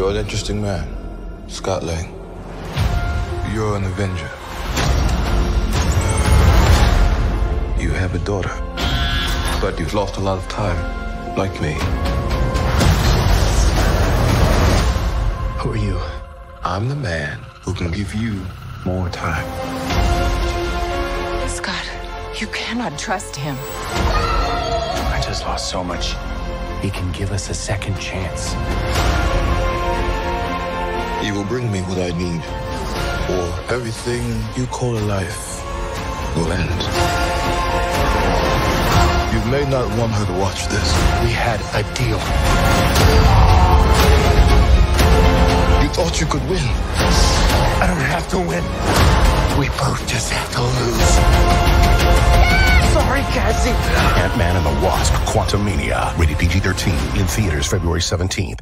You're an interesting man, Scott Lang. You're an Avenger. You have a daughter, but you've lost a lot of time, like me. Who are you? I'm the man who can give you more time. Scott, you cannot trust him. I just lost so much. He can give us a second chance. You will bring me what I need, or everything you call a life will end. You may not want her to watch this. We had a deal. You thought you could win. I don't have to win. We both just have to lose. Sorry, Cassie. Ant-Man and the Wasp: Quantumania. Rated PG-13 in theaters February 17th.